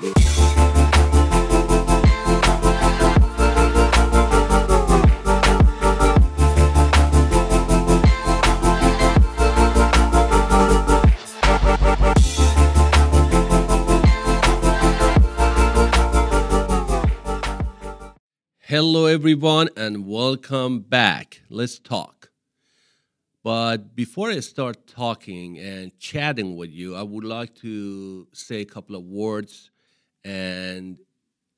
Hello, everyone, and welcome back. Let's talk. But before I start talking and chatting with you, I would like to say a couple of words and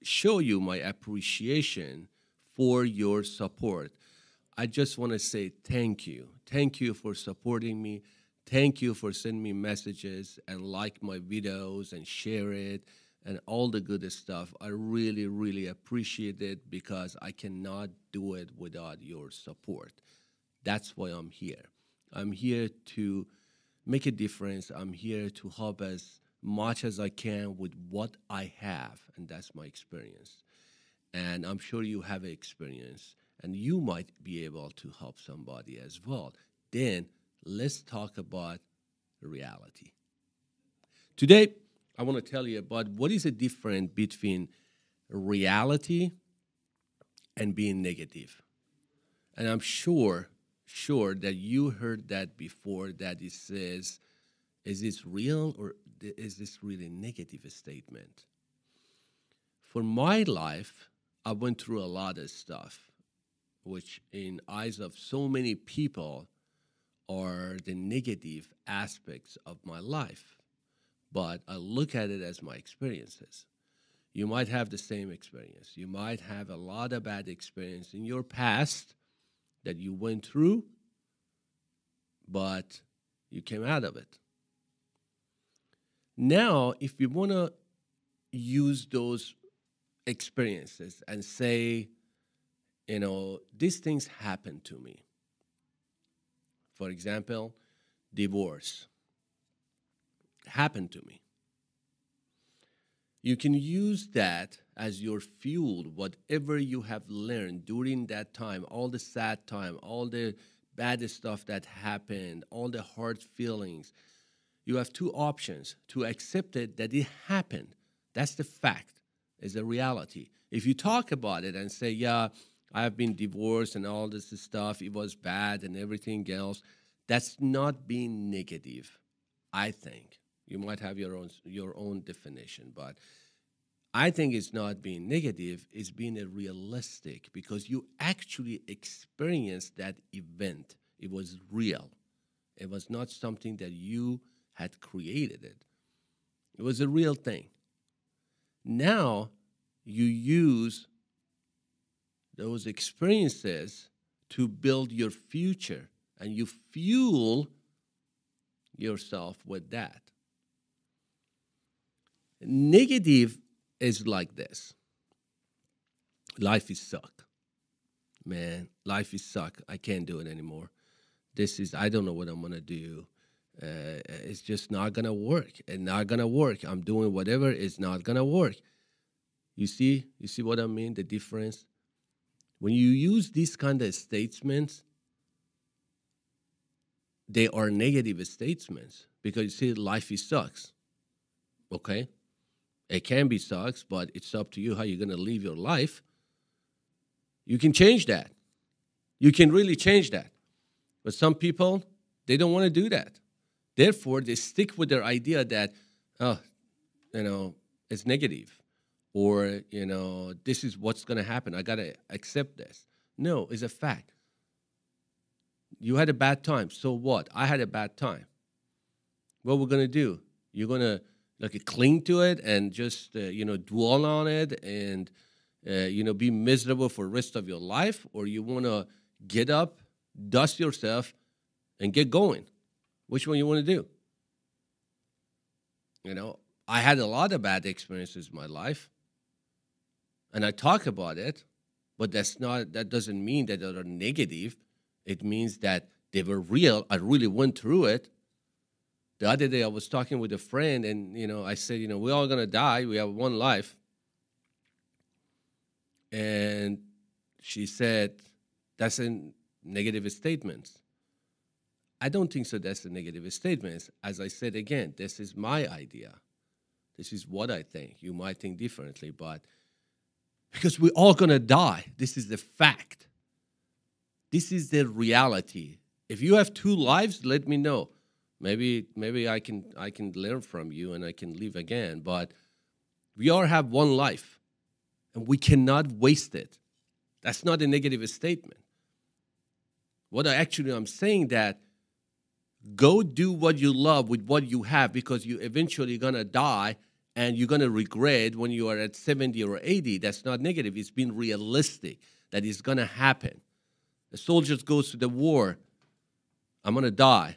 show you my appreciation for your support. I just want to say thank you. Thank you for supporting me. Thank you for sending me messages and like my videos and share it and all the good stuff. I really, really appreciate it because I cannot do it without your support. That's why I'm here. I'm here to make a difference. I'm here to help as much as I can with what I have, and that's my experience. And I'm sure you have experience, and you might be able to help somebody as well. Then let's talk about reality. Today, I want to tell you about what is the difference between reality and being negative. And I'm sure, sure that you heard that before that it says, is this real or is this really negative statement? For my life, I went through a lot of stuff, which in eyes of so many people are the negative aspects of my life but I look at it as my experiences. You might have the same experience. You might have a lot of bad experience in your past that you went through, but you came out of it. Now, if you want to use those experiences and say, you know, these things happened to me. For example, divorce happened to me. You can use that as your fuel, whatever you have learned during that time, all the sad time, all the bad stuff that happened, all the hard feelings. You have two options to accept it that it happened. That's the fact, is a reality. If you talk about it and say, yeah, I have been divorced and all this stuff, it was bad and everything else, that's not being negative, I think. You might have your own your own definition, but I think it's not being negative, it's being a realistic because you actually experienced that event. It was real. It was not something that you had created it. It was a real thing. Now you use those experiences to build your future and you fuel yourself with that. Negative is like this. Life is suck. Man, life is suck. I can't do it anymore. This is I don't know what I'm gonna do. It's just not gonna work. It's not gonna work. I'm doing whatever. It's not gonna work. You see, you see what I mean? The difference. When you use these kind of statements, they are negative statements because you see, life is sucks. Okay, it can be sucks, but it's up to you how you're to live your life. You can change that. You can really change that. But some people, they don't want to do that. Therefore, they stick with their idea that, oh, you know, it's negative or, you know, this is what's going to happen. I got to accept this. No, it's a fact. You had a bad time. So what? I had a bad time. What we're going to do? You're going to like cling to it and just uh, you know dwell on it and uh, you know be miserable for rest of your life or you want to get up dust yourself and get going which one you want to do you know i had a lot of bad experiences in my life and i talk about it but that's not that doesn't mean that they're negative it means that they were real i really went through it the other day I was talking with a friend, and you know, I said, you know, we're all gonna die. We have one life. And she said, that's a negative statement. I don't think so. That's a negative statement. As I said again, this is my idea. This is what I think. You might think differently, but because we're all going to die. This is the fact. This is the reality. If you have two lives, let me know. Maybe maybe I can I can learn from you and I can live again, but we all have one life and we cannot waste it. That's not a negative statement. What I actually I'm saying that go do what you love with what you have because you eventually gonna die and you're gonna regret when you are at 70 or 80. That's not negative. It's being realistic that it's gonna happen. The soldiers goes to the war. I'm gonna die,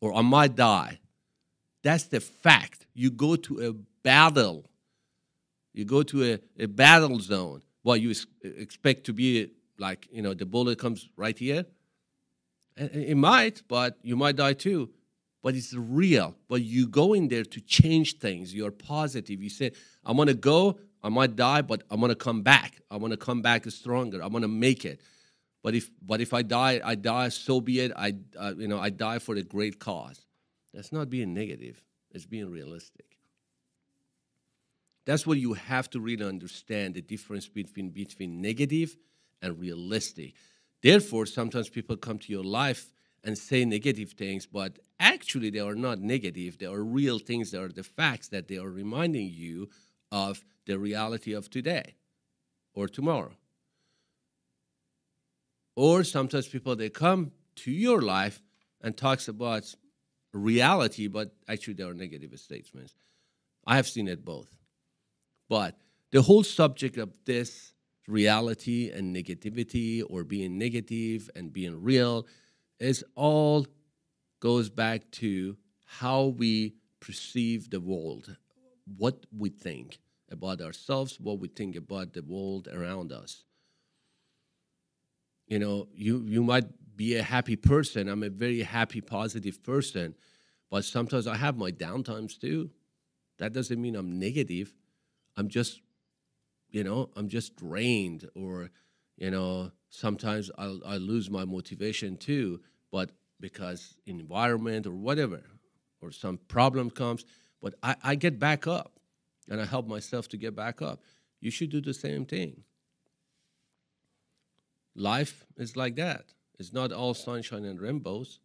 or I might die. That's the fact. You go to a battle. You go to a, a battle zone. What you expect to be like, you know, the bullet comes right here? It might, but you might die too. But it's real. But you go in there to change things. You're positive. You say, I'm going to go. I might die, but I'm going to come back. I'm going to come back stronger. I'm going to make it. But if, but if I die, I die, so be it. I, uh, you know, I die for a great cause. That's not being negative. It's being realistic. That's what you have to really understand the difference between, between negative and realistic. Therefore, sometimes people come to your life and say negative things, but actually they are not negative. They are real things. They are the facts that they are reminding you of the reality of today or tomorrow. Or sometimes people they come to your life and talks about reality, but actually they are negative statements. I have seen it both. But the whole subject of this reality and negativity or being negative and being real is all goes back to how we perceive the world, what we think about ourselves, what we think about the world around us. You know, you, you might be a happy person. I'm a very happy, positive person, but sometimes I have my downtimes too. That doesn't mean I'm negative. I'm just, you know, I'm just drained, or, you know, sometimes I'll, I lose my motivation too, but because environment or whatever, or some problem comes, but I, I get back up and I help myself to get back up. You should do the same thing. Life is like that. It's not all sunshine and rainbows.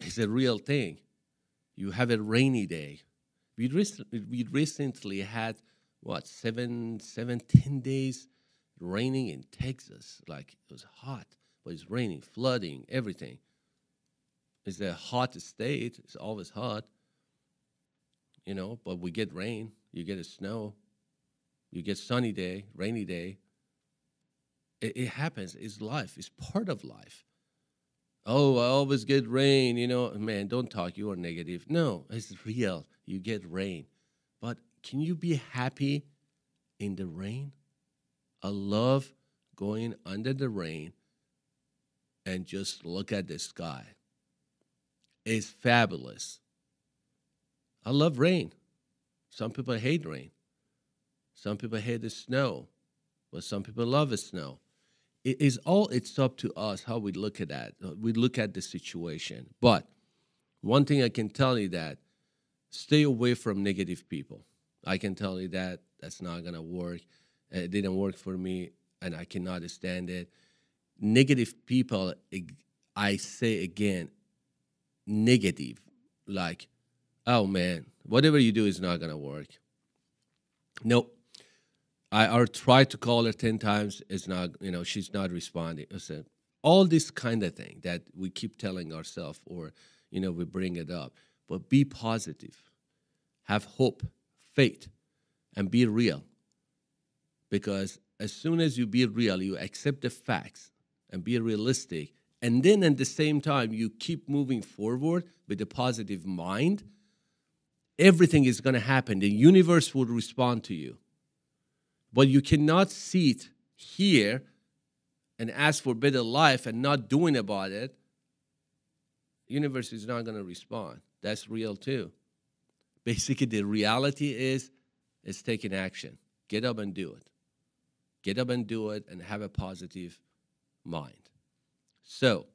It's a real thing. You have a rainy day. We, rec- we recently had what seven, 17 days raining in Texas. Like it was hot, but it's raining, flooding, everything. It's a hot state. It's always hot, you know. But we get rain. You get a snow. You get sunny day, rainy day. It, it happens. It's life. It's part of life. Oh, I always get rain. You know, man, don't talk. You are negative. No, it's real. You get rain, but can you be happy in the rain? I love going under the rain and just look at the sky. It's fabulous. I love rain. Some people hate rain. Some people hate the snow, but some people love the snow. It is all it's up to us how we look at that. Uh, we look at the situation. But one thing I can tell you that stay away from negative people. I can tell you that that's not gonna work. Uh, it didn't work for me, and I cannot stand it. Negative people, I say again, negative. Like, oh man, whatever you do is not gonna work. Nope. I, I tried to call her ten times. It's not, you know, she's not responding. All this kind of thing that we keep telling ourselves, or you know, we bring it up. But be positive, have hope, faith and be real. Because as soon as you be real, you accept the facts and be realistic, and then at the same time, you keep moving forward with a positive mind, everything is going to happen. The universe will respond to you. But you cannot sit here and ask for better life and not doing about it. Universe is not going to respond. That's real too. Basically, the reality is it's taking action. Get up and do it. Get up and do it and have a positive mind. So,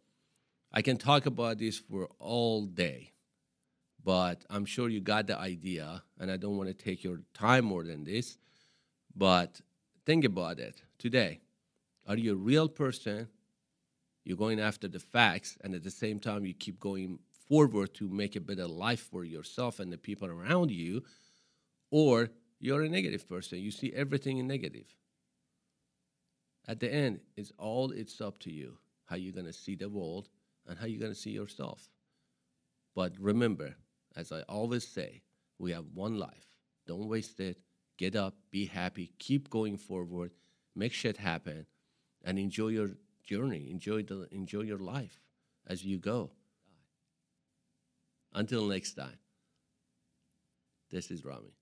I can talk about this for all day, but I'm sure you got the idea, and I don't want to take your time more than this. But think about it today. Are you a real person? You're going after the facts, and at the same time, you keep going forward to make a better life for yourself and the people around you, or you're a negative person. You see everything in negative. At the end, it's all it's up to you how you're going to see the world and how you're going to see yourself. But remember, as I always say, we have one life. Don't waste it. Get up, be happy, keep going forward, make shit happen, and enjoy your journey. Enjoy the enjoy your life as you go. Until next time. This is Rami.